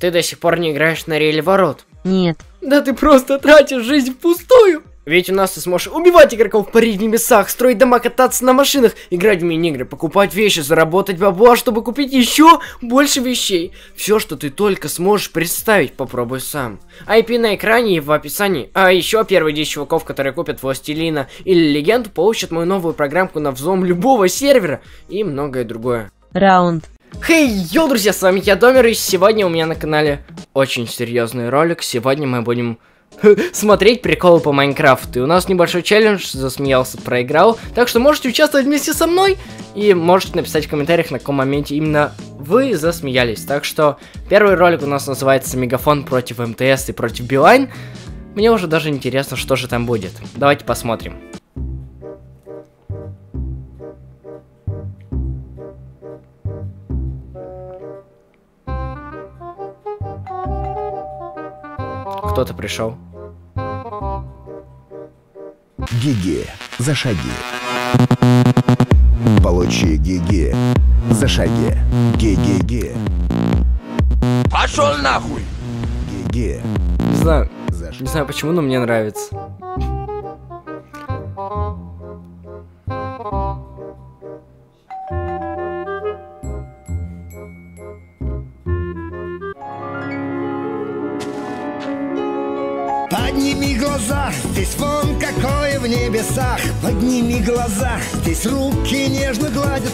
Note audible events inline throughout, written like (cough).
Ты до сих пор не играешь на реле ворот. Нет. Да ты просто тратишь жизнь впустую. Ведь у нас ты сможешь убивать игроков по небесах, строить дома, кататься на машинах, играть в мини-игры, покупать вещи, заработать бабла, чтобы купить еще больше вещей. Все, что ты только сможешь представить, попробуй сам. IP на экране и в описании. А еще первые 10 чуваков, которые купят Властелина или Легенду, получат мою новую программку на взлом любого сервера и многое другое. Раунд. Хей, hey, йоу, друзья, с вами я Домер, и сегодня у меня на канале очень серьезный ролик. Сегодня мы будем (laughs) смотреть приколы по Майнкрафту. И у нас небольшой челлендж, засмеялся, проиграл. Так что можете участвовать вместе со мной и можете написать в комментариях, на каком моменте именно вы засмеялись. Так что первый ролик у нас называется Мегафон против МТС и против Билайн. Мне уже даже интересно, что же там будет. Давайте посмотрим. Кто-то пришел. Гиги за шаги. Получи Гиги за шаги. Гиги-ги. Пошел нахуй! Гиги. Не знаю, не знаю почему, но мне нравится. Глаза, здесь вон какое в небесах Подними глаза, здесь руки нежно гладят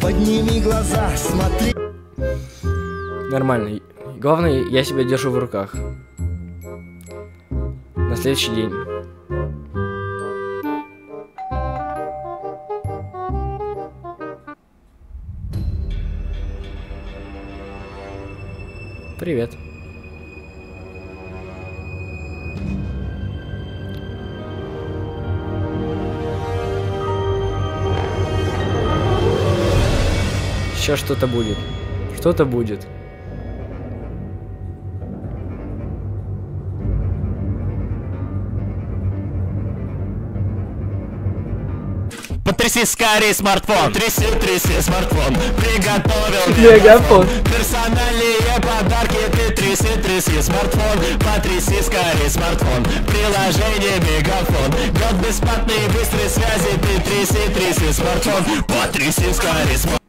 Подними глаза, смотри Нормально. Главное, я себя держу в руках. На следующий день. Привет. Сейчас что-то будет. Что-то будет. Потряси скорее смартфон, тряси, тряси смартфон. Приготовил Мегафон. Персональные подарки, ты тряси, тряси смартфон. Потряси скорее смартфон, приложение Мегафон. Год бесплатной быстрой связи, ты тряси, тряси смартфон. Потряси скорее смартфон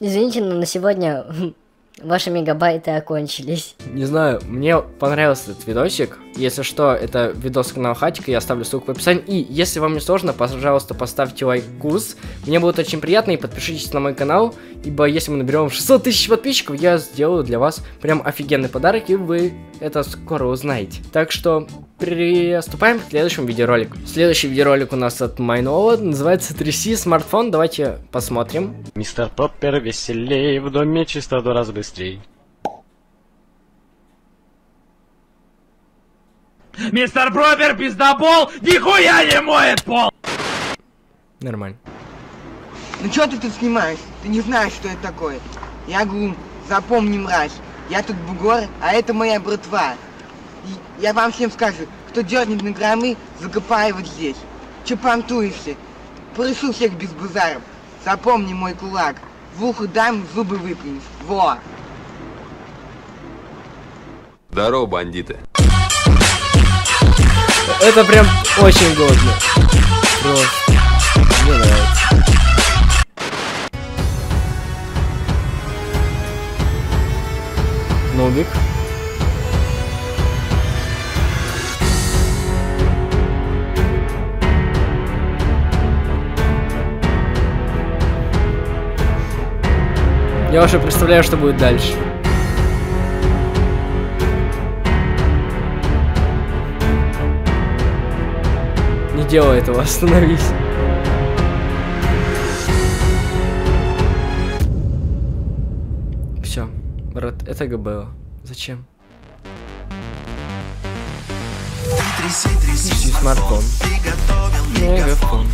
Извините, но на сегодня (laughs) ваши мегабайты окончились. Не знаю, мне понравился этот видосик. Если что, это видос канала Хатика, я оставлю ссылку в описании. И если вам не сложно, пожалуйста, поставьте лайкус. Мне будет очень приятно, и подпишитесь на мой канал, ибо если мы наберем 600 тысяч подписчиков, я сделаю для вас прям офигенный подарок, и вы это скоро узнаете. Так что приступаем к следующему видеоролику. Следующий видеоролик у нас от Майнова, называется «Тряси смартфон». Давайте посмотрим. Мистер Поппер веселей, в доме чисто в два раза быстрей. Мистер Пропер, пиздобол, нихуя не моет пол! Нормально. Ну что ты тут снимаешь? Ты не знаешь, что это такое. Я говорю, запомни, мразь, я тут бугор, а это моя братва. И я вам всем скажу, кто дернет на громы, закопай вот здесь. Че понтуешься? Прошу всех без базаров. Запомни мой кулак. В ухо дам, зубы выплюнешь. Во! Здорово, бандиты. Это прям очень годно. Просто. Нравится. Нубик. Я уже представляю, что будет дальше. Не делай этого, остановись. Все, брат, это ГБО. Зачем? Тряси смартфон. Мегафон.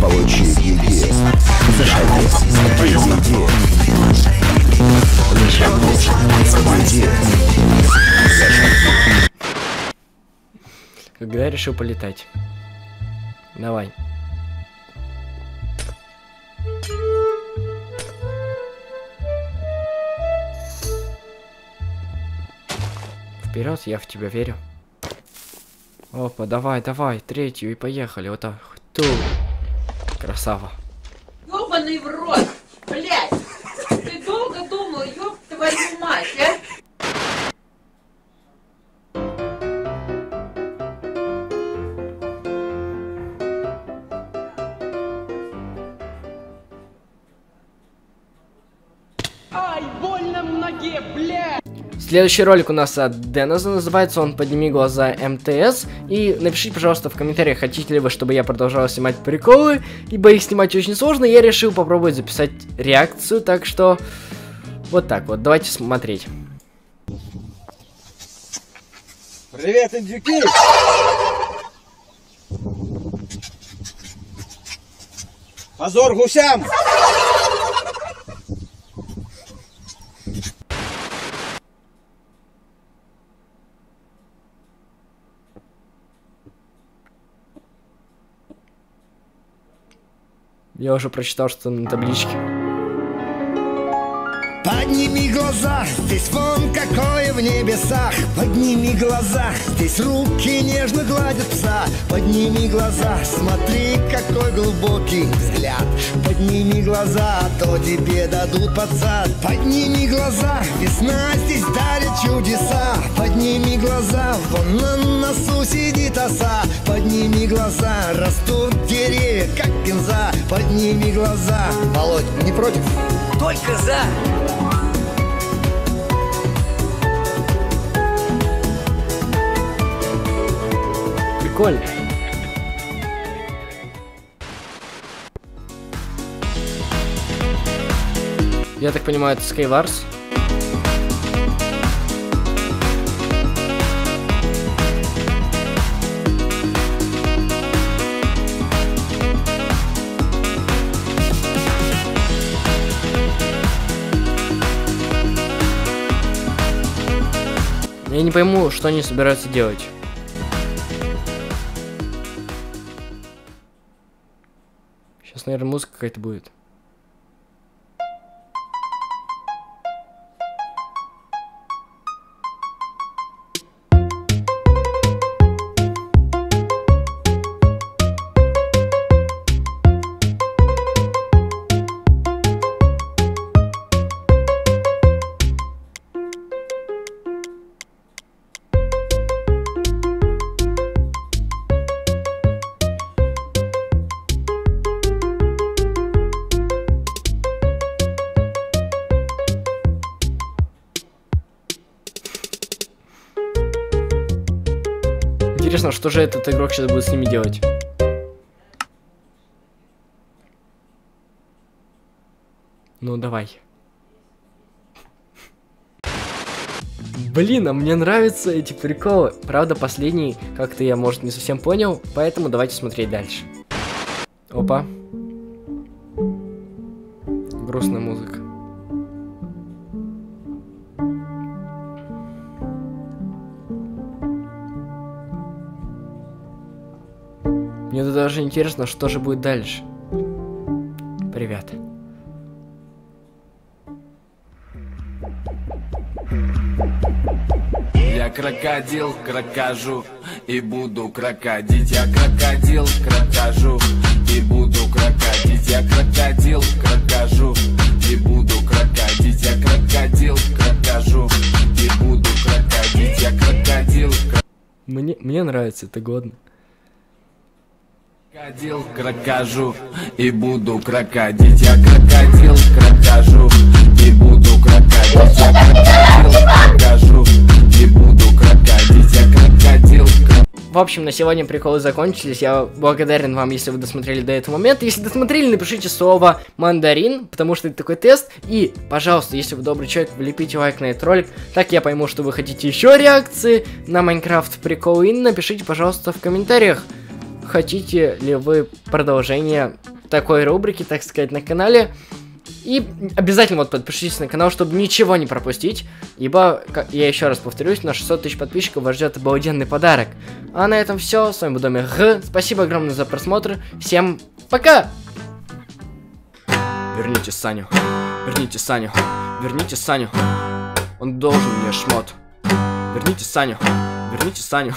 Получи Гиги за шаги. Гиги. За шаги. когда я решил полетать. Давай. Вперед, я в тебя верю. Опа, давай, давай, третью и поехали. Вот так. Ту. Красава. Ёбаный в рот! Следующий ролик у нас от Деноза, называется он «Подними глаза МТС». И напишите, пожалуйста, в комментариях, хотите ли вы, чтобы я продолжал снимать приколы, ибо их снимать очень сложно. Я решил попробовать записать реакцию, так что вот так вот, давайте смотреть. Привет, индюки! Позор гусям! Я уже прочитал, что на табличке. Подними глаза, здесь вон какое в небесах. Подними глаза, здесь руки нежно гладят Подними глаза, смотри, какой глубокий взгляд. Подними глаза, а то тебе дадут под зад Подними глаза, весна здесь дарит чудеса. Подними глаза, вон на носу сидит оса. Подними глаза, Подними глаза, Володь, не против? Только за! Прикольно. Я так понимаю, это Skywars. Я не пойму, что они собираются делать. Сейчас, наверное, музыка какая-то будет. Интересно, что же этот игрок сейчас будет с ними делать? Ну, давай. Блин, а мне нравятся эти приколы. Правда, последний как-то я, может, не совсем понял, поэтому давайте смотреть дальше. Опа. Грустная музыка. Мне даже интересно, что же будет дальше. Привет. Я крокодил, крокожу и буду крокодить. Я крокодил, крокожу и буду крокодить. Я крокодил, крокожу и буду крокодить. Я крокодил, крокожу и буду крокодить. Я крокодил, Мне, мне нравится, это годно. Крокодил, крокожу и буду крокодить. Я крокодил, крокожу и буду крокодить. Я крокодил, крокожу и буду крокодить. Я крокодил. В общем, на сегодня приколы закончились. Я благодарен вам, если вы досмотрели до этого момента. Если досмотрели, напишите слово мандарин, потому что это такой тест. И, пожалуйста, если вы добрый человек, влепите лайк на этот ролик. Так я пойму, что вы хотите еще реакции на Майнкрафт приколы. И напишите, пожалуйста, в комментариях, хотите ли вы продолжение такой рубрики, так сказать, на канале. И обязательно вот подпишитесь на канал, чтобы ничего не пропустить, ибо, как я еще раз повторюсь, на 600 тысяч подписчиков вас ждет обалденный подарок. А на этом все, с вами был Домик Г, спасибо огромное за просмотр, всем пока! Верните Саню, верните Саню, верните Саню, он должен мне шмот. Верните Саню. Верните Саню.